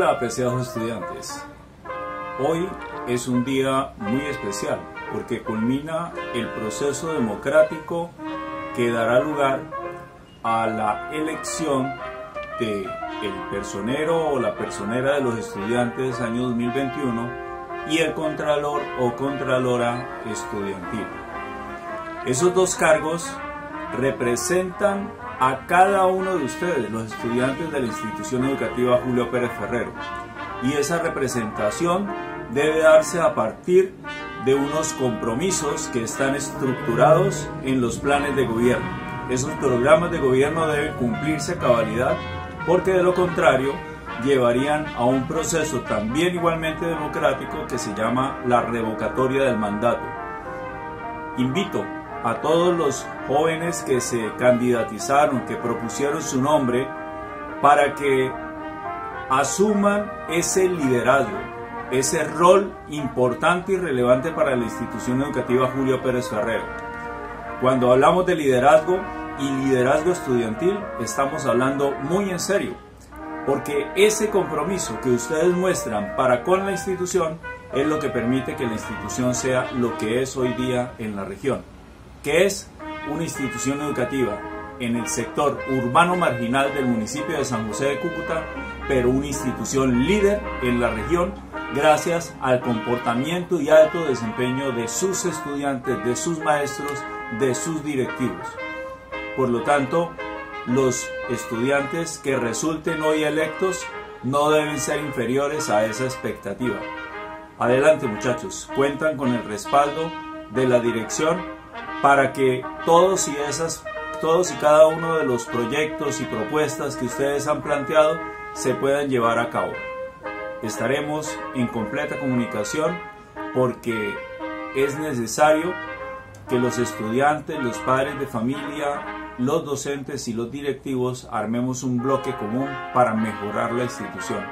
Apreciados estudiantes, hoy es un día muy especial porque culmina el proceso democrático que dará lugar a la elección de el personero o la personera de los estudiantes año 2021 y el contralor o contralora estudiantil. Esos dos cargos representan a cada uno de ustedes, los estudiantes de la institución educativa Julio Pérez Ferrero. Y esa representación debe darse a partir de unos compromisos que están estructurados en los planes de gobierno. Esos programas de gobierno deben cumplirse a cabalidad porque de lo contrario llevarían a un proceso también igualmente democrático que se llama la revocatoria del mandato. Invito a todos los jóvenes que se candidatizaron, que propusieron su nombre, para que asuman ese liderazgo, ese rol importante y relevante para la institución educativa Julio Pérez Ferrero. Cuando hablamos de liderazgo y liderazgo estudiantil, estamos hablando muy en serio, porque ese compromiso que ustedes muestran para con la institución es lo que permite que la institución sea lo que es hoy día en la región que es una institución educativa en el sector urbano marginal del municipio de San José de Cúcuta, pero una institución líder en la región gracias al comportamiento y alto desempeño de sus estudiantes, de sus maestros, de sus directivos. Por lo tanto, los estudiantes que resulten hoy electos no deben ser inferiores a esa expectativa. Adelante muchachos, cuentan con el respaldo de la dirección para que todos y esas todos y cada uno de los proyectos y propuestas que ustedes han planteado se puedan llevar a cabo. Estaremos en completa comunicación porque es necesario que los estudiantes, los padres de familia, los docentes y los directivos armemos un bloque común para mejorar la institución.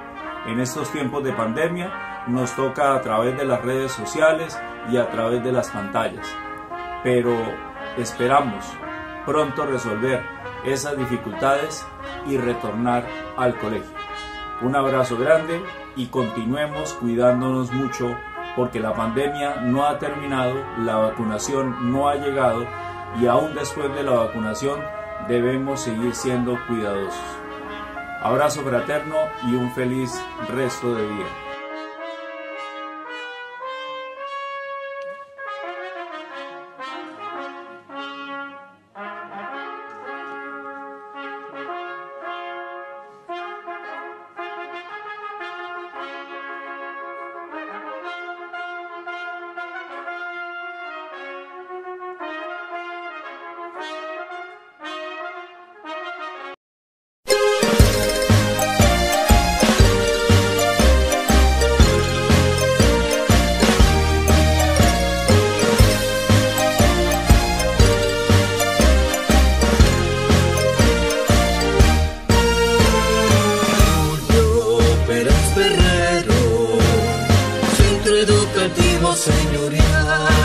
En estos tiempos de pandemia nos toca a través de las redes sociales y a través de las pantallas pero esperamos pronto resolver esas dificultades y retornar al colegio. Un abrazo grande y continuemos cuidándonos mucho porque la pandemia no ha terminado, la vacunación no ha llegado y aún después de la vacunación debemos seguir siendo cuidadosos. Abrazo fraterno y un feliz resto de día. Señorial.